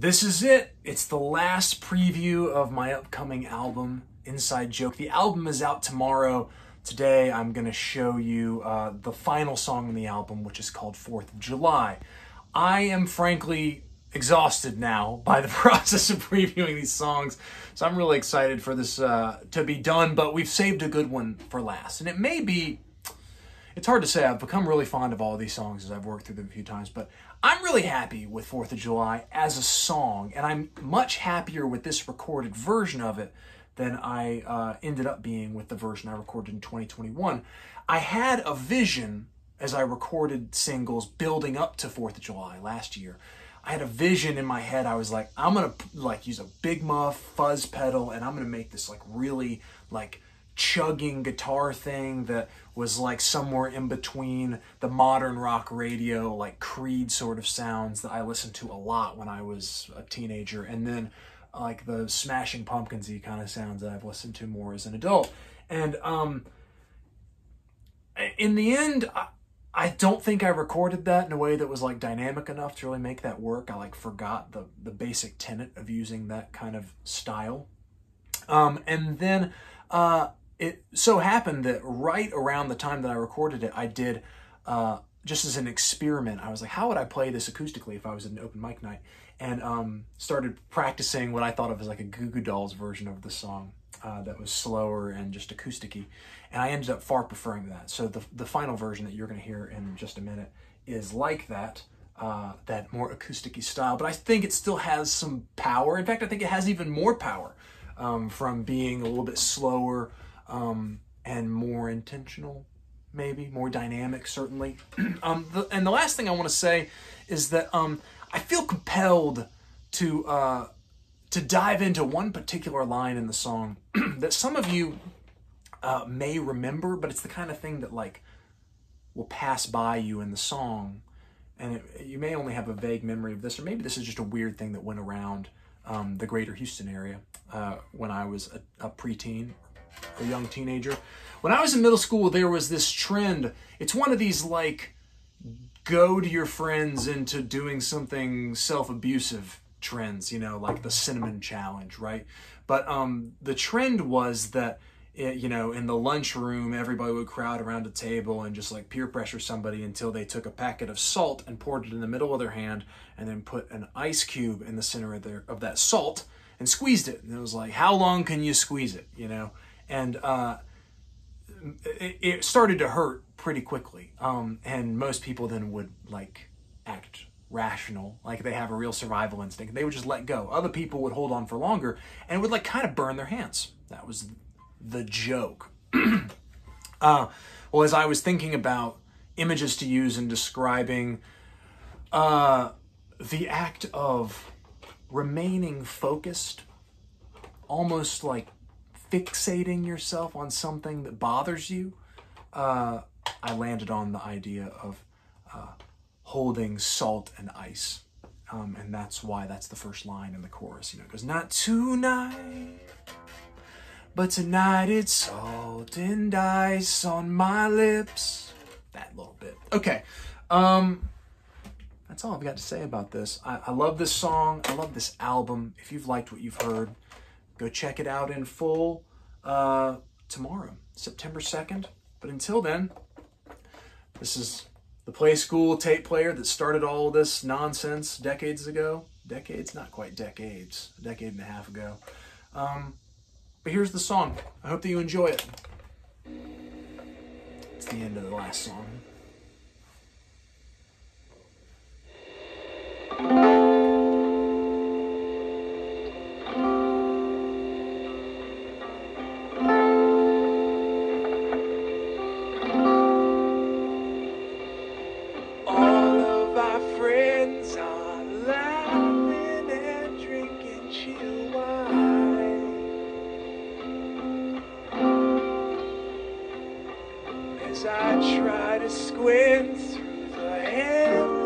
This is it. It's the last preview of my upcoming album, Inside Joke. The album is out tomorrow. Today, I'm going to show you uh, the final song on the album, which is called 4th of July. I am frankly exhausted now by the process of previewing these songs, so I'm really excited for this uh, to be done, but we've saved a good one for last. And it may be it's hard to say. I've become really fond of all of these songs as I've worked through them a few times, but I'm really happy with Fourth of July as a song, and I'm much happier with this recorded version of it than I uh, ended up being with the version I recorded in 2021. I had a vision as I recorded singles building up to Fourth of July last year. I had a vision in my head. I was like, I'm gonna like use a big muff fuzz pedal, and I'm gonna make this like really like chugging guitar thing that was like somewhere in between the modern rock radio, like Creed sort of sounds that I listened to a lot when I was a teenager, and then like the Smashing Pumpkinsy kind of sounds that I've listened to more as an adult. And um, in the end, I, I don't think I recorded that in a way that was like dynamic enough to really make that work. I like forgot the the basic tenet of using that kind of style. Um, and then uh, it so happened that right around the time that I recorded it, I did uh, just as an experiment. I was like, how would I play this acoustically if I was at an open mic night? And um, started practicing what I thought of as like a Goo Goo Dolls version of the song uh, that was slower and just acousticy. And I ended up far preferring that. So the the final version that you're going to hear in just a minute is like that. Uh, that more acousticy style, but I think it still has some power. In fact, I think it has even more power um, from being a little bit slower, um, and more intentional, maybe more dynamic, certainly. um, the, and the last thing I want to say is that um, I feel compelled to uh, to dive into one particular line in the song that some of you uh, may remember, but it's the kind of thing that like will pass by you in the song, and it, you may only have a vague memory of this, or maybe this is just a weird thing that went around um, the greater Houston area uh, when I was a, a preteen a young teenager. When I was in middle school, there was this trend. It's one of these like goad your friends into doing something self-abusive trends, you know, like the cinnamon challenge, right? But um, the trend was that it, you know, in the lunchroom, everybody would crowd around a table and just like peer pressure somebody until they took a packet of salt and poured it in the middle of their hand, and then put an ice cube in the center of their of that salt and squeezed it. And it was like, how long can you squeeze it? You know, and uh, it, it, started to hurt pretty quickly. Um, and most people then would like act rational, like they have a real survival instinct. They would just let go. Other people would hold on for longer and would like kind of burn their hands. That was the joke. uh, well, as I was thinking about images to use in describing uh, the act of remaining focused, almost like fixating yourself on something that bothers you, uh, I landed on the idea of uh, holding salt and ice. Um, and that's why that's the first line in the chorus. You know, it goes, Not tonight, but tonight it's salt and ice on my lips. That little bit. Okay. Um, that's all I've got to say about this. I, I love this song. I love this album. If you've liked what you've heard, Go check it out in full uh, tomorrow, September 2nd. But until then, this is the Playskool tape player that started all this nonsense decades ago. Decades, not quite decades, a decade and a half ago. Um, but here's the song. I hope that you enjoy it. It's the end of the last song. As I try to squint through the headlights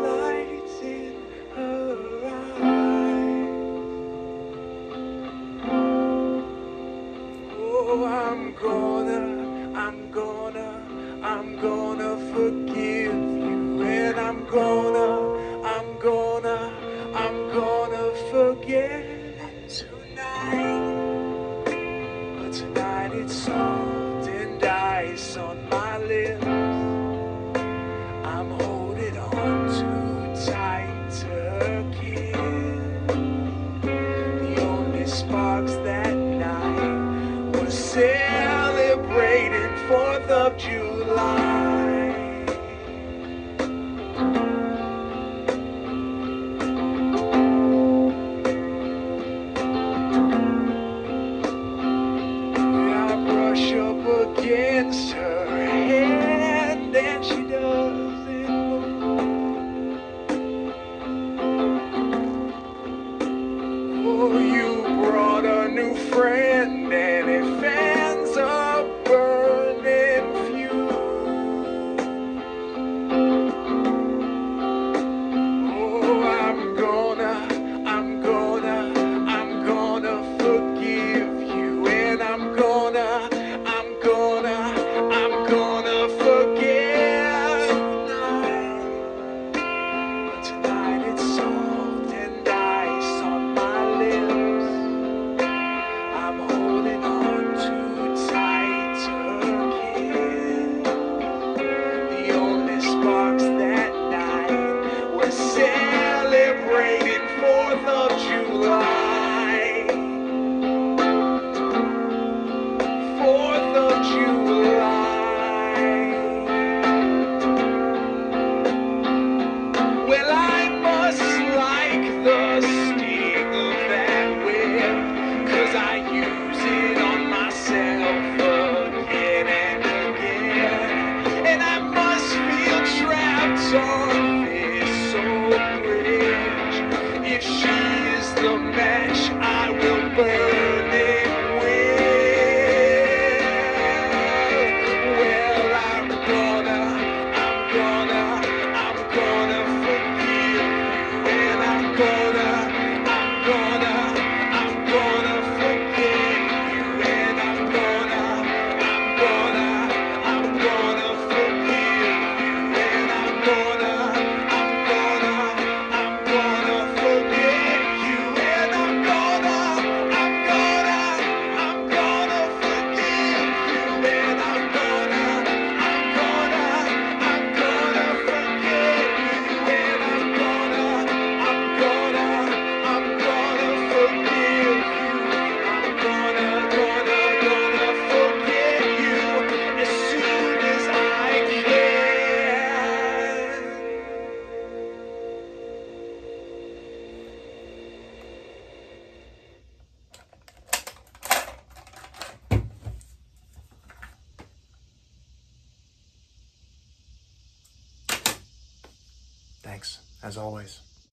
Thanks, as always.